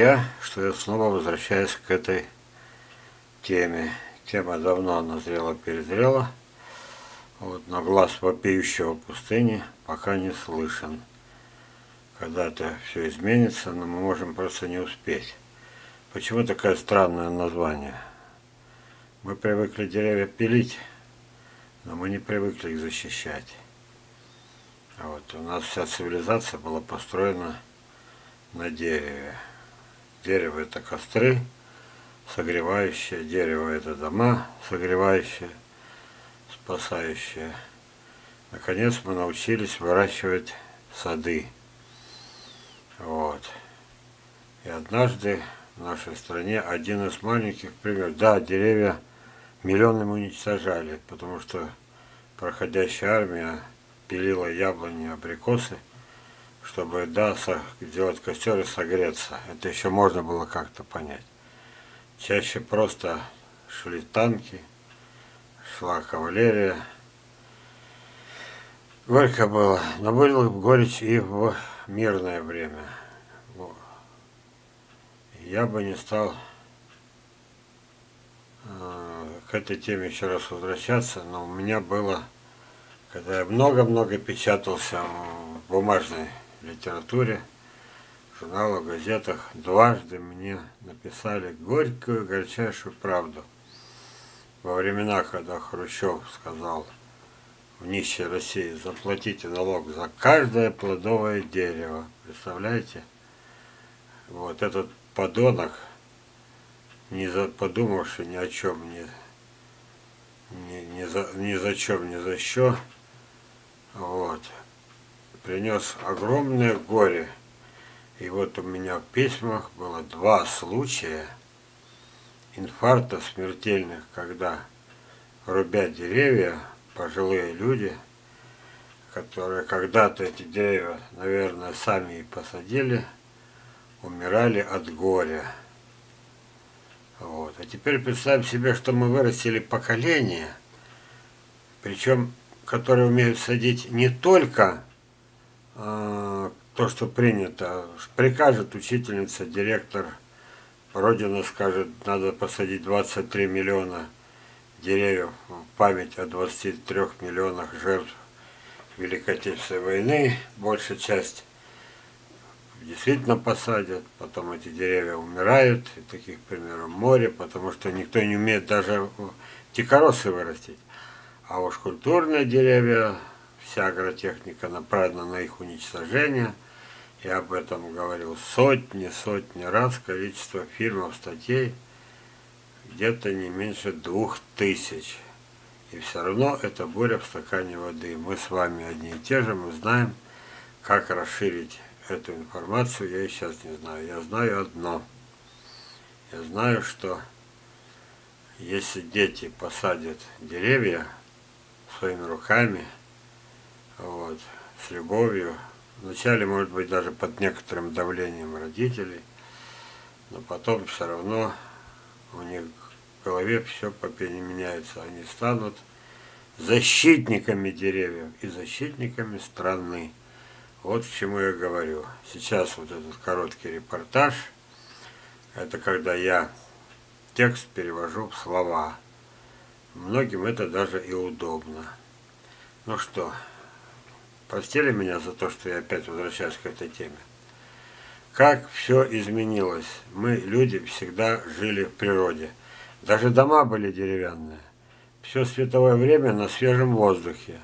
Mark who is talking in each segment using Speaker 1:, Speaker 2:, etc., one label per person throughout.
Speaker 1: друзья, что я снова возвращаюсь к этой теме. Тема давно назрела, перезрела. Вот, но глаз вопиющего пустыни пока не слышен. Когда это все изменится, но мы можем просто не успеть. Почему такое странное название? Мы привыкли деревья пилить, но мы не привыкли их защищать. А вот у нас вся цивилизация была построена на дереве. Дерево это костры, согревающие, дерево это дома, согревающие, спасающие. Наконец мы научились выращивать сады. Вот. И однажды в нашей стране один из маленьких примеров. Да, деревья миллионами уничтожали, потому что проходящая армия пилила яблони, абрикосы, чтобы, да, сделать костер и согреться. Это еще можно было как-то понять. Чаще просто шли танки, шла кавалерия. Горько было, но было горечь и в мирное время. Я бы не стал э, к этой теме еще раз возвращаться, но у меня было, когда я много-много печатался в бумажной литературе, журналах, газетах, дважды мне написали горькую, горчайшую правду. Во времена, когда Хрущев сказал в нищей России, заплатите налог за каждое плодовое дерево. Представляете? Вот этот подонок, не за, подумавший ни о чем, ни, ни, ни, за, ни за чем, ни за что, вот, принес огромное горе. И вот у меня в письмах было два случая инфаркта смертельных, когда рубят деревья, пожилые люди, которые когда-то эти деревья, наверное, сами и посадили, умирали от горя. Вот. А теперь представим себе, что мы вырастили поколение, причем, которые умеют садить не только то, что принято. Прикажет учительница, директор, Родина скажет, надо посадить 23 миллиона деревьев в память о 23 миллионах жертв Великой Отечественной войны. Большая часть действительно посадят, потом эти деревья умирают, и таких примеров море, потому что никто не умеет даже дикоросы вырастить. А уж культурные деревья, вся агротехника направлена на их уничтожение. Я об этом говорил сотни, сотни раз, количество фильмов, статей, где-то не меньше двух тысяч. И все равно это буря в стакане воды. Мы с вами одни и те же, мы знаем, как расширить эту информацию я и сейчас не знаю. Я знаю одно. Я знаю, что если дети посадят деревья своими руками, вот, с любовью, вначале, может быть, даже под некоторым давлением родителей, но потом все равно у них в голове все меняется. Они станут защитниками деревьев и защитниками страны. Вот к чему я говорю. Сейчас вот этот короткий репортаж, это когда я текст перевожу в слова. Многим это даже и удобно. Ну что, простили меня за то, что я опять возвращаюсь к этой теме. Как все изменилось. Мы, люди, всегда жили в природе. Даже дома были деревянные. Все световое время на свежем воздухе.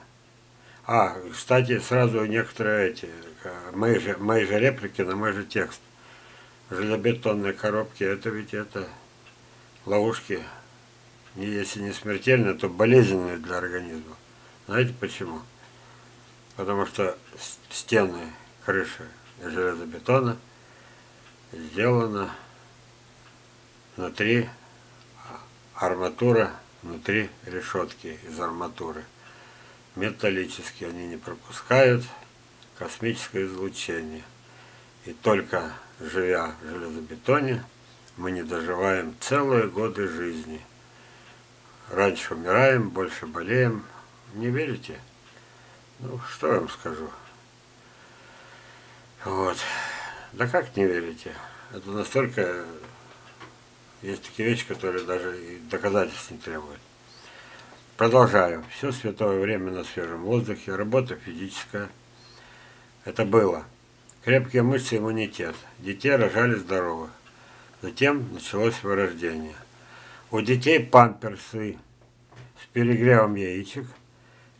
Speaker 1: А, кстати, сразу некоторые эти, мои же, мои же реплики на мой же текст. Железобетонные коробки, это ведь это ловушки, если не смертельные, то болезненные для организма. Знаете почему? Потому что стены, крыши железобетона сделана внутри арматура, внутри решетки из арматуры металлические, они не пропускают космическое излучение. И только живя в железобетоне, мы не доживаем целые годы жизни. Раньше умираем, больше болеем. Не верите? Ну, что я вам скажу? Вот. Да как не верите? Это настолько... Есть такие вещи, которые даже и доказательств не требуют. Продолжаю. Все святое время на свежем воздухе, работа физическая. Это было. Крепкие мышцы, иммунитет. Детей рожали здоровых. Затем началось вырождение. У детей памперсы с перегревом яичек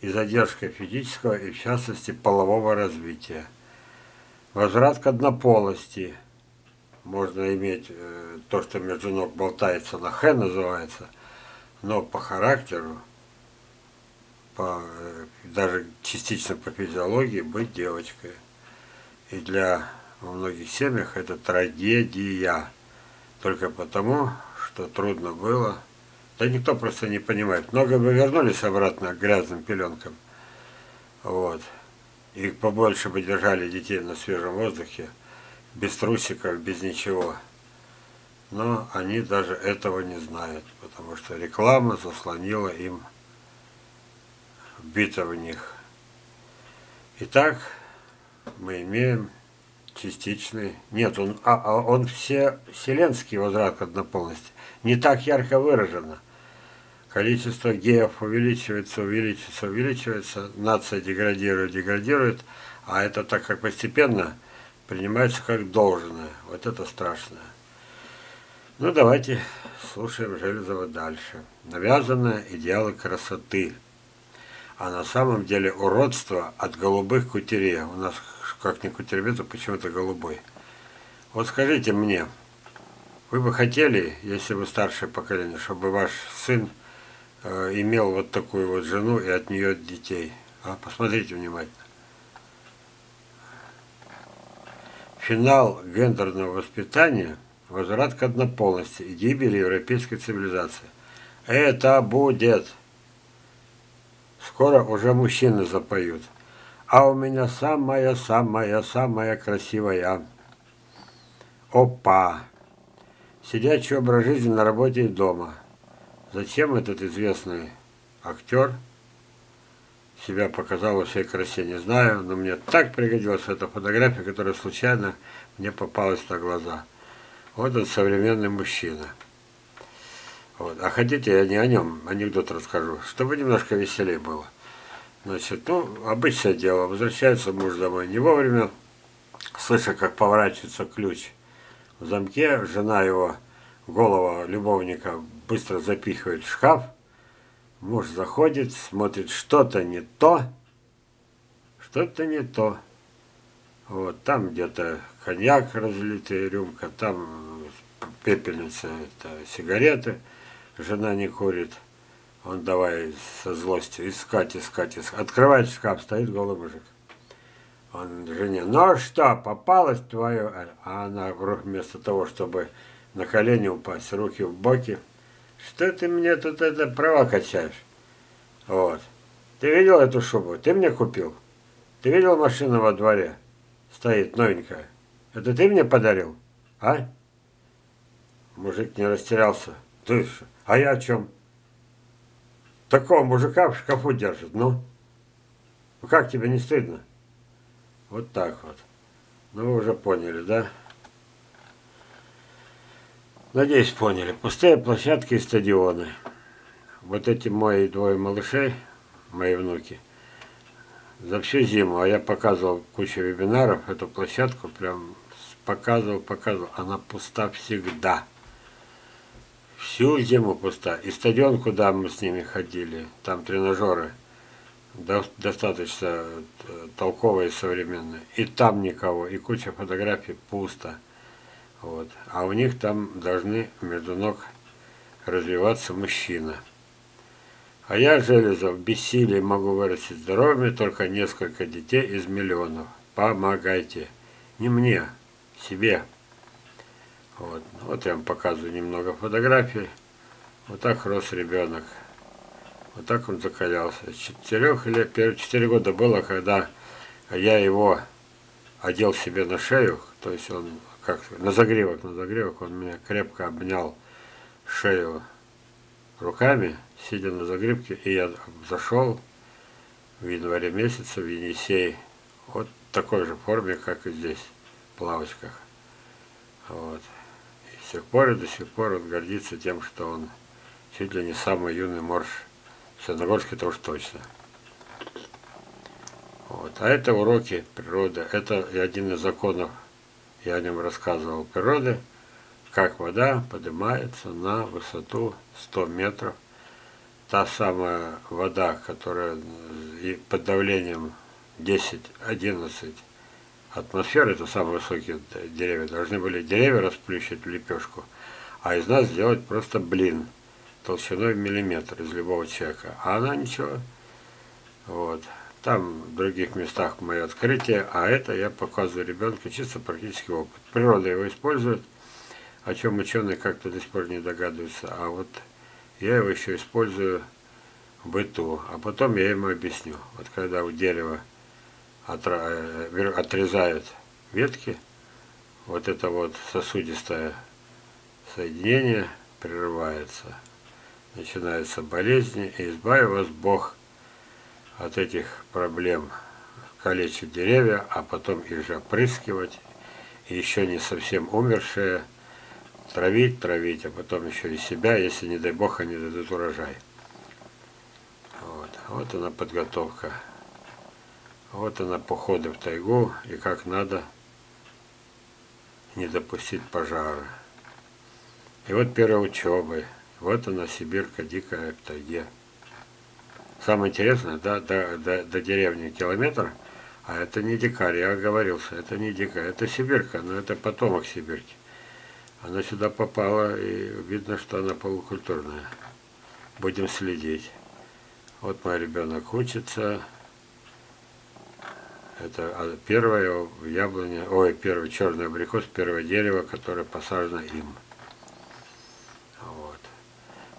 Speaker 1: и задержкой физического и, в частности, полового развития. Возврат к однополости. Можно иметь э, то, что между ног болтается на «х» называется, но по характеру по, э, даже частично по физиологии быть девочкой. И для во многих семьях это трагедия. Только потому, что трудно было. Да никто просто не понимает. Много бы вернулись обратно к грязным пеленкам. Вот. И побольше бы держали детей на свежем воздухе, без трусиков, без ничего. Но они даже этого не знают, потому что реклама заслонила им вбито в них. Итак, мы имеем частичный, нет, он, а, а он все вселенский возврат однополности, не так ярко выражено. Количество геев увеличивается, увеличивается, увеличивается, нация деградирует, деградирует, а это так как постепенно принимается как должное. Вот это страшно. Ну, давайте слушаем Железова дальше. Навязанные идеалы красоты – а на самом деле уродство от голубых кутерей. У нас как ни кутерьме, то почему-то голубой. Вот скажите мне, вы бы хотели, если вы старшее поколение, чтобы ваш сын имел вот такую вот жену и от нее детей? А? Посмотрите внимательно. Финал гендерного воспитания – возврат к однополости и гибели европейской цивилизации. Это будет Скоро уже мужчины запоют. А у меня самая-самая-самая красивая. Опа! Сидячий образ жизни на работе и дома. Зачем этот известный актер себя показал во всей красе, не знаю, но мне так пригодилась эта фотография, которая случайно мне попалась на глаза. Вот он современный мужчина. Вот. А хотите, я не о нем анекдот расскажу, чтобы немножко веселее было. Значит, ну, обычное дело. Возвращается муж домой не вовремя, слыша, как поворачивается ключ в замке, жена его, голова любовника, быстро запихивает в шкаф. Муж заходит, смотрит, что-то не то, что-то не то. Вот, там где-то коньяк разлитый, рюмка, там пепельница, это сигареты – жена не курит. Он давай со злостью искать, искать, искать. Открывает шкаф, стоит голый мужик. Он жене, ну что, попалась твою? А она вместо того, чтобы на колени упасть, руки в боки. Что ты мне тут это права качаешь? Вот. Ты видел эту шубу? Ты мне купил? Ты видел машину во дворе? Стоит новенькая. Это ты мне подарил? А? Мужик не растерялся. Ты? А я о чем? Такого мужика в шкафу держит, ну? Ну как тебе не стыдно? Вот так вот. Ну вы уже поняли, да? Надеюсь, поняли. Пустые площадки и стадионы. Вот эти мои двое малышей, мои внуки, за всю зиму, а я показывал кучу вебинаров, эту площадку прям показывал, показывал, она пуста всегда всю зиму пуста. И стадион, куда мы с ними ходили, там тренажеры, достаточно э, толковые, современные. И там никого, и куча фотографий пусто. Вот. А у них там должны между ног развиваться мужчина. А я, Железов, бессилие могу вырастить здоровыми только несколько детей из миллионов. Помогайте. Не мне, себе. Вот. вот я вам показываю немного фотографий. Вот так рос ребенок. Вот так он закалялся. Четырех лет, четыре года было, когда я его одел себе на шею, то есть он как на загревок, на загревок, он меня крепко обнял шею руками, сидя на загребке, и я зашел в январе месяце в Енисей, вот в такой же форме, как и здесь. плавочках. Вот. И с тех пор и до сих пор он гордится тем, что он чуть ли не самый юный морж в Черногорске, это уж точно. Вот. А это уроки природы. Это один из законов, я о рассказывал, природы, как вода поднимается на высоту 100 метров. Та самая вода, которая под давлением 10-11 атмосфер, это самые высокие деревья, должны были деревья расплющить в лепешку, а из нас сделать просто блин толщиной миллиметр из любого человека. А она ничего. Вот. Там в других местах мое открытие, а это я показываю ребенку чисто практический опыт. Природа его использует, о чем ученые как-то до сих пор не догадываются, а вот я его еще использую в быту, а потом я ему объясню. Вот когда у дерева э, отрезают ветки, вот это вот сосудистое соединение прерывается, начинаются болезни, и избави вас Бог от этих проблем калечить деревья, а потом их же опрыскивать, еще не совсем умершие, травить, травить, а потом еще и себя, если, не дай бог, они дадут урожай. Вот, вот она подготовка. Вот она походы в тайгу и как надо не допустить пожара. И вот первая учеба. Вот она, Сибирка дикая в тайге. Самое интересное, да, до, до, до деревни километр, а это не дикарь, я оговорился, это не дикарь, это сибирка, но это потомок сибирки. Она сюда попала, и видно, что она полукультурная. Будем следить. Вот мой ребенок учится. Это а, первое яблоня, ой, первый черный абрикос, первое дерево, которое посажено им. Вот.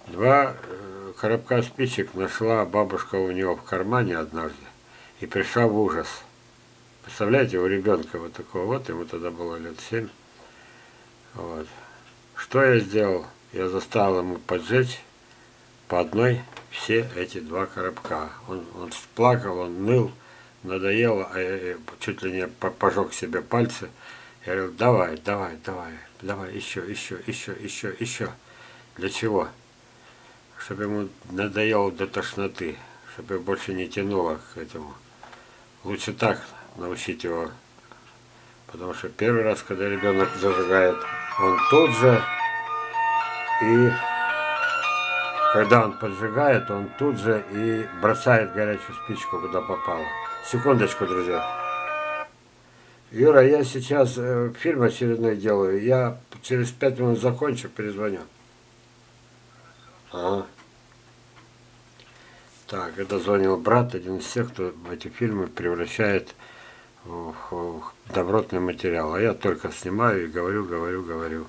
Speaker 1: Два э, коробка спичек нашла бабушка у него в кармане однажды и пришла в ужас. Представляете, у ребенка вот такого вот, ему тогда было лет семь. Вот. Что я сделал? Я заставил ему поджечь по одной все эти два коробка. Он, он плакал, он ныл, надоело, а я чуть ли не пожег себе пальцы. Я говорил, давай, давай, давай, давай, еще, еще, еще, еще, еще. Для чего? Чтобы ему надоело до тошноты, чтобы больше не тянуло к этому. Лучше так научить его, потому что первый раз, когда ребенок зажигает, он тут же, и когда он поджигает, он тут же и бросает горячую спичку, куда попало. Секундочку, друзья. Юра, я сейчас э, фильм очередной делаю. Я через пять минут закончу, перезвоню. Ага. Так, это звонил брат, один из тех, кто эти фильмы превращает в, в добротный материал. А я только снимаю и говорю, говорю, говорю.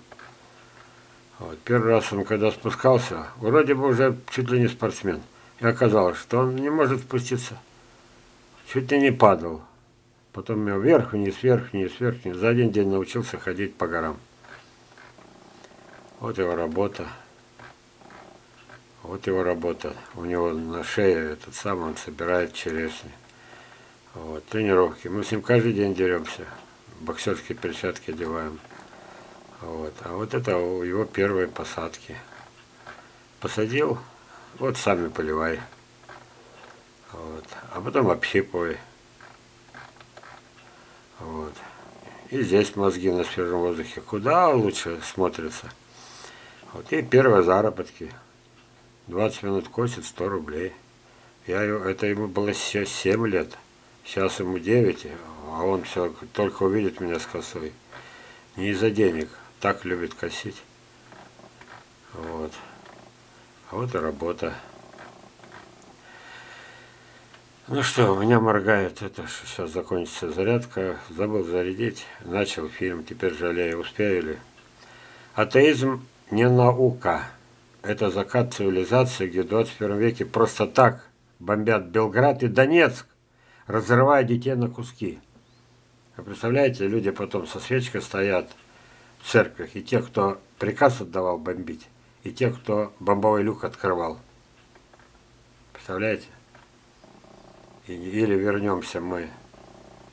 Speaker 1: Вот. Первый раз он когда спускался, вроде бы уже чуть ли не спортсмен. И оказалось, что он не может спуститься. Чуть ли не падал. Потом я вверх, вниз, вверх, вниз, вверх, вниз. За один день научился ходить по горам. Вот его работа. Вот его работа. У него на шее этот самый, он собирает черешни. Вот, тренировки. Мы с ним каждый день деремся. Боксерские перчатки одеваем. Вот. А вот это его первые посадки. Посадил, вот сами поливай. Вот. А потом общипывай. Вот. И здесь мозги на свежем воздухе куда лучше смотрятся. Вот. И первые заработки. 20 минут косит 100 рублей. Я, это ему было 7 лет. Сейчас ему 9, а он все только увидит меня с косой. Не из-за денег. Так любит косить. Вот. А вот и работа. Ну что, у меня моргает, это сейчас закончится зарядка, забыл зарядить, начал фильм, теперь жалею, успею ли. Атеизм не наука это закат цивилизации, где в 21 веке просто так бомбят Белград и Донецк, разрывая детей на куски. Вы представляете, люди потом со свечкой стоят в церквях, и те, кто приказ отдавал бомбить, и те, кто бомбовой люк открывал. Представляете? или вернемся мы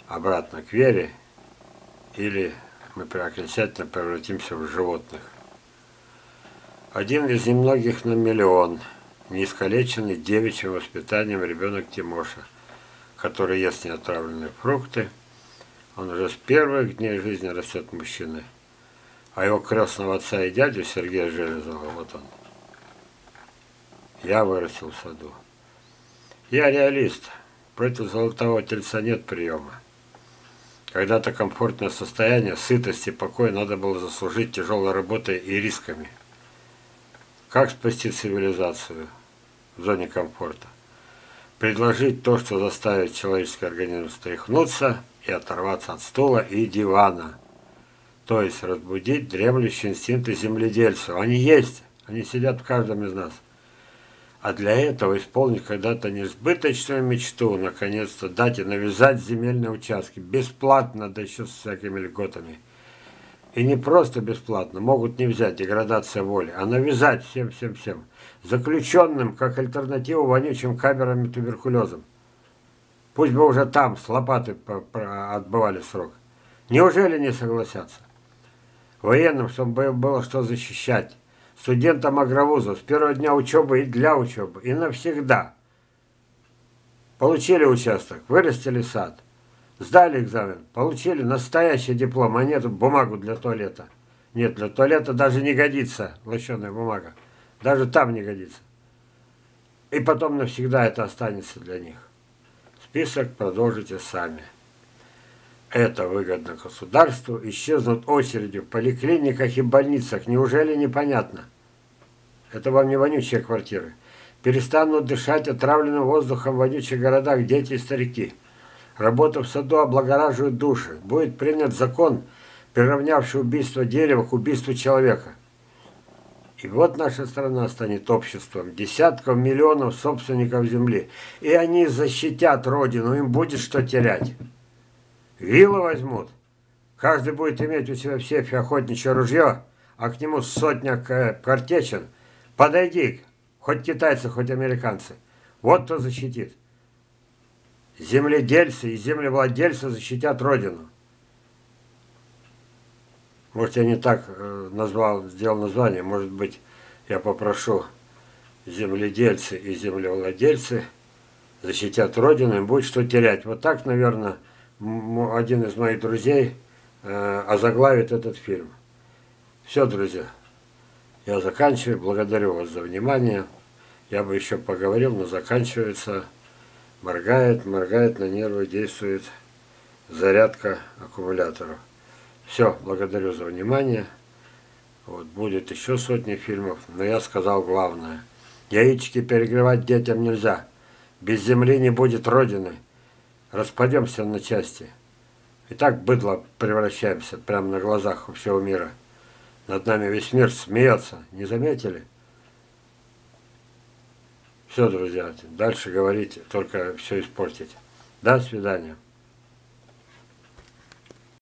Speaker 1: обратно к вере, или мы окончательно превратимся в животных. Один из немногих на миллион, неискалеченный девичьим воспитанием ребенок Тимоша, который ест неотравленные фрукты, он уже с первых дней жизни растет мужчиной. А его крестного отца и дядю Сергея Железова, вот он. Я вырастил в саду. Я реалист. Против золотого тельца нет приема. Когда-то комфортное состояние, сытость и покой надо было заслужить тяжелой работой и рисками. Как спасти цивилизацию в зоне комфорта? Предложить то, что заставит человеческий организм стряхнуться и оторваться от стула и дивана. То есть разбудить дремлющие инстинкты земледельцев. Они есть, они сидят в каждом из нас. А для этого исполнить когда-то несбыточную мечту, наконец-то дать и навязать земельные участки. Бесплатно, да еще с всякими льготами. И не просто бесплатно, могут не взять, деградация воли, а навязать всем-всем-всем. Заключенным, как альтернативу вонючим камерам и туберкулезом. Пусть бы уже там с лопаты отбывали срок. Неужели не согласятся? Военным, чтобы было что защищать студентам агровуза с первого дня учебы и для учебы, и навсегда. Получили участок, вырастили сад, сдали экзамен, получили настоящий диплом, а нет бумагу для туалета. Нет, для туалета даже не годится лощеная бумага. Даже там не годится. И потом навсегда это останется для них. Список продолжите сами. Это выгодно государству, исчезнут очереди в поликлиниках и больницах. Неужели непонятно? Это вам не вонючие квартиры. Перестанут дышать отравленным воздухом вонючих городах дети и старики. Работа в саду облагораживает души. Будет принят закон, приравнявший убийство дерева к убийству человека. И вот наша страна станет обществом десятков миллионов собственников земли. И они защитят Родину, им будет что терять. Вилы возьмут. Каждый будет иметь у себя в сейфе охотничье ружье, а к нему сотня картечин. Подойди, хоть китайцы, хоть американцы. Вот кто защитит. Земледельцы и землевладельцы защитят Родину. Может, я не так э, назвал, сделал название. Может быть, я попрошу земледельцы и землевладельцы защитят Родину, им будет что терять. Вот так, наверное, один из моих друзей э, озаглавит этот фильм. Все, друзья, я заканчиваю. Благодарю вас за внимание. Я бы еще поговорил, но заканчивается. Моргает, моргает, на нервы действует зарядка аккумуляторов. Все, благодарю за внимание. Вот, будет еще сотни фильмов, но я сказал главное. Яички перегревать детям нельзя. Без земли не будет Родины распадемся на части. И так быдло превращаемся прямо на глазах у всего мира. Над нами весь мир смеется. Не заметили? Все, друзья, дальше говорить, только все испортить. До свидания.